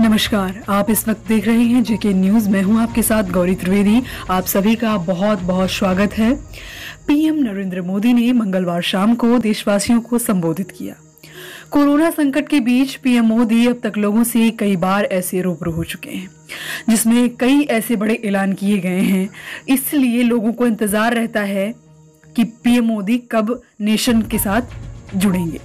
नमस्कार, आप इस वक्त देख रहे हैं जेके न्यूज़। मैं हूँ आपके साथ गौरी त्रिवेदी। आप सभी का बहुत बहुत स्वागत है। पीएम नरेंद्र मोदी ने मंगलवार शाम को देशवासियों को संबोधित किया। कोरोना संकट के बीच पीएम मोदी अब तक लोगों से कई बार ऐसे रूबरू हो चुके हैं, जिसमें कई ऐसे बड़े ऐलान किए गए हैं। इसलिए लोगों को इंतज़ार रहता है कि पीएम मोदी कब नेशन के साथ जुड़ेंगे।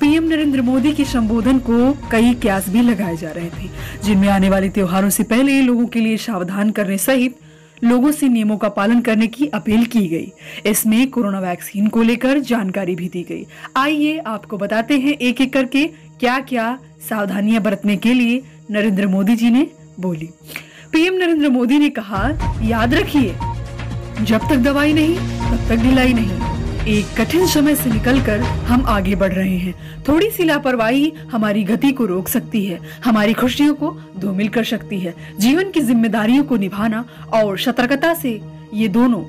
पीएम नरेंद्र मोदी के संबोधन को कई क्यास भी लगाए जा रहे थे, जिनमें आने वाले त्योहारों से पहले लोगों के लिए सावधान करने सहित लोगों से नियमों का पालन करने की अपील की गई। इसमें कोरोना वैक्सीन को लेकर जानकारी भी दी गई। आइए आपको बताते हैं एक एक करके क्या क्या सावधानियाँ बरतने के लिए नरेंद्र मोदी जी ने बोली। पीएम नरेंद्र मोदी ने कहा, याद रखिए, जब तक दवाई नहीं, तब तक ढिलाई नहीं। एक कठिन समय से निकलकर हम आगे बढ़ रहे हैं। थोड़ी सी लापरवाही हमारी गति को रोक सकती है। हमारी खुशियों को धूमिल कर सकती है। जीवन की जिम्मेदारियों को निभाना और सतर्कता से ये दोनों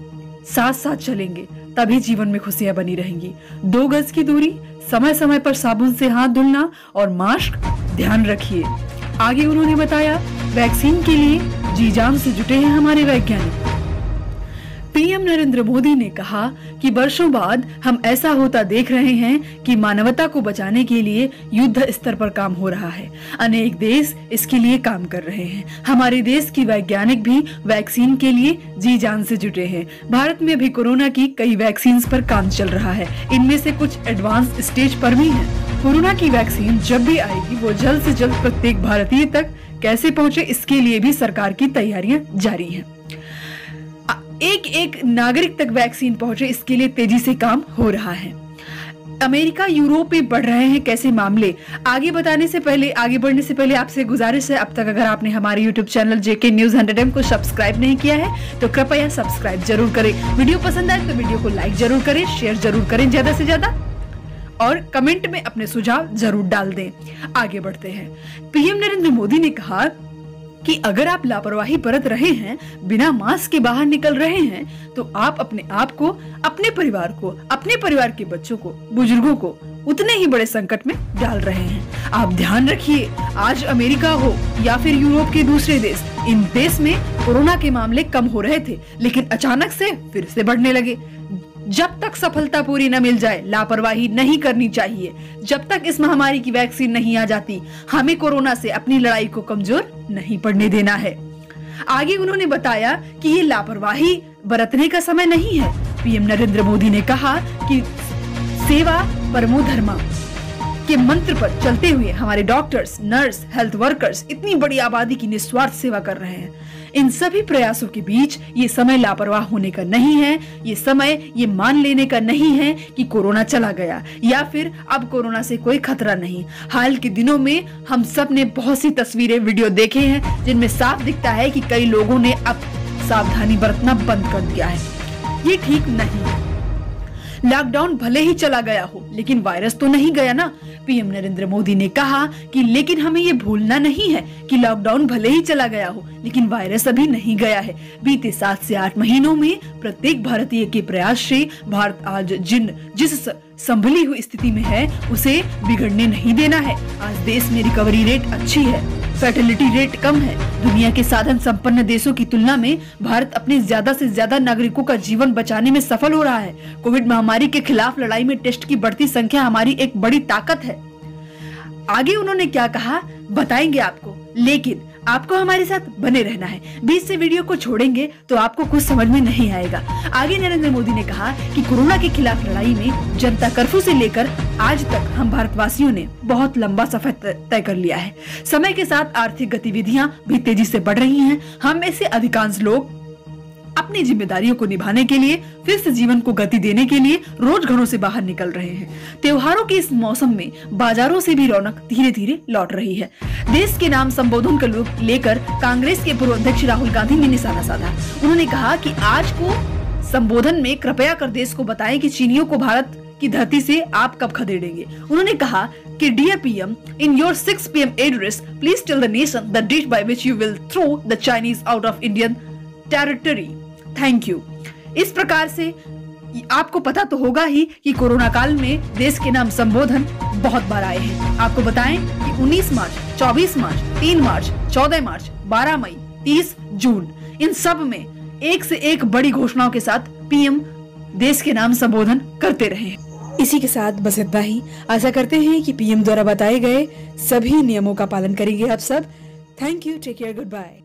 साथ साथ चलेंगे, तभी जीवन में खुशियाँ बनी रहेंगी। दो गज की दूरी समय समय पर साबुन से हाथ धुलना और मास्क ध्यान रखिए। आगे उन्होंने बताया, वैक्सीन के लिए जी जान से जुटे हैं हमारे वैज्ञानिक। पीएम नरेंद्र मोदी ने कहा कि वर्षों बाद हम ऐसा होता देख रहे हैं कि मानवता को बचाने के लिए युद्ध स्तर पर काम हो रहा है। अनेक देश इसके लिए काम कर रहे हैं। हमारे देश की वैज्ञानिक भी वैक्सीन के लिए जी जान से जुटे हैं। भारत में भी कोरोना की कई वैक्सीन पर काम चल रहा है। इनमें से कुछ एडवांस स्टेज पर भी है। कोरोना की वैक्सीन जब भी आएगी, वो जल्द से जल्द प्रत्येक भारतीय तक कैसे पहुँचे, इसके लिए भी सरकार की तैयारियाँ जारी हैं। एक एक नागरिक तक वैक्सीन पहुँचे, इसके लिए तेज़ी से काम हो रहा है। अमेरिका, यूरोप में बढ़ रहे हैं कैसे मामले? आगे बताने से पहले, आगे बढ़ने से पहले आपसे गुजारिश है, अब तक अगर आपने हमारे YouTube channel JK news hundred M को सब्सक्राइब नहीं किया है तो कृपया सब्सक्राइब ज़रूर करें। वीडियो पसंद आए तो वीडियो को लाइक ज़रूर करें, शेयर ज़रूर करें ज़्यादा से ज़्यादा, और कमेंट में अपने सुझाव ज़रूर डाल दें। आगे बढ़ते हैं। पीएम नरेंद्र मोदी ने कहा कि अगर आप लापरवाही बरत रहे हैं, बिना मास्क के बाहर निकल रहे हैं तो आप अपने आप को, अपने परिवार को, अपने परिवार के बच्चों को, बुज़ुर्गों को उतने ही बड़े संकट में डाल रहे हैं। आप ध्यान रखिए, आज अमेरिका हो या फिर यूरोप के दूसरे देश, इन देश में कोरोना के मामले कम हो रहे थे, लेकिन अचानक से फिर से बढ़ने लगे। जब तक सफलता पूरी न मिल जाए, लापरवाही नहीं करनी चाहिए। जब तक इस महामारी की वैक्सीन नहीं आ जाती, हमें कोरोना से अपनी लड़ाई को कमज़ोर नहीं पड़ने देना है। आगे उन्होंने बताया कि ये लापरवाही बरतने का समय नहीं है। पीएम नरेंद्र मोदी ने कहा कि सेवा परमो धर्मा के मंत्र पर चलते हुए हमारे डॉक्टर्स, नर्स, हेल्थ वर्कर्स इतनी बड़ी आबादी की निस्वार्थ सेवा कर रहे हैं। इन सभी प्रयासों के बीच ये समय लापरवाह होने का नहीं है, ये समय ये मान लेने का नहीं है कि कोरोना चला गया या फिर अब कोरोना से कोई खतरा नहीं। हाल के दिनों में हम सबने बहुत सी तस्वीरें, वीडियो देखे हैं, जिनमें साफ़ दिखता है कि कई लोगों ने अब सावधानी बरतना बंद कर दिया है। ये ठीक नहीं है। लॉकडाउन भले ही चला गया हो, लेकिन वायरस तो नहीं गया ना। पीएम नरेंद्र मोदी ने कहा कि लेकिन हमें ये भूलना नहीं है कि लॉकडाउन भले ही चला गया हो, लेकिन वायरस अभी नहीं गया है। बीते सात से आठ महीनों में प्रत्येक भारतीय के प्रयास से भारत आज जिन, जिस संभली हुई स्थिति में है, उसे बिगड़ने नहीं देना है। आज देश में रिकवरी रेट अच्छी है। फर्टिलिटी रेट कम है। दुनिया के साधन संपन्न देशों की तुलना में भारत अपने ज़्यादा से ज़्यादा नागरिकों का जीवन बचाने में सफल हो रहा है। कोविड महामारी के खिलाफ लड़ाई में टेस्ट की बढ़ती संख्या हमारी एक बड़ी ताकत है। आगे उन्होंने क्या कहा, बताएँगे आपको। लेकिन आपको हमारे साथ बने रहना है। बीच से वीडियो को छोड़ेंगे तो आपको कुछ समझ में नहीं आएगा। आगे नरेंद्र मोदी ने कहा कि कोरोना के खिलाफ लड़ाई में जनता कर्फ्यू से लेकर आज तक हम भारतवासियों ने बहुत लंबा सफ़र तय कर लिया है। समय के साथ आर्थिक गतिविधियाँ भी तेज़ी से बढ़ रही हैं। हम में से अधिकांश लोग अपनी जिम्मेदारियों को निभाने के लिए, फिर से जीवन को गति देने के लिए रोज घरों से बाहर निकल रहे हैं। त्योहारों के इस मौसम में बाजारों से भी रौनक धीरे धीरे लौट रही है। देश के नाम संबोधन का को लेकर कांग्रेस के पूर्व अध्यक्ष राहुल गांधी ने निशाना साधा। उन्होंने कहा की आज को संबोधन में कृपया कर देश को बताएँ कि चीनियों को भारत की धरती से आप कब खदेड़ेंगे। उन्होंने कहा कि dear PM in your 6 PM address please tell the nation the dish by which you will throw the Chinese out of Indian territory thank you इस प्रकार से आपको पता तो होगा ही कि कोरोना काल में देश के नाम संबोधन बहुत बार आए हैं। आपको बताएँ कि 19 मार्च 24 मार्च 3 मार्च 14 मार्च 12 मई 30 जून, इन सब में एक से एक बड़ी घोषणाओं के साथ पीएम देश के नाम संबोधन करते रहे इसी के साथ बस इतना ही। आशा करते हैं कि पीएम द्वारा बताए गए सभी नियमों का पालन करेंगे आप सब। Thank you take care goodbye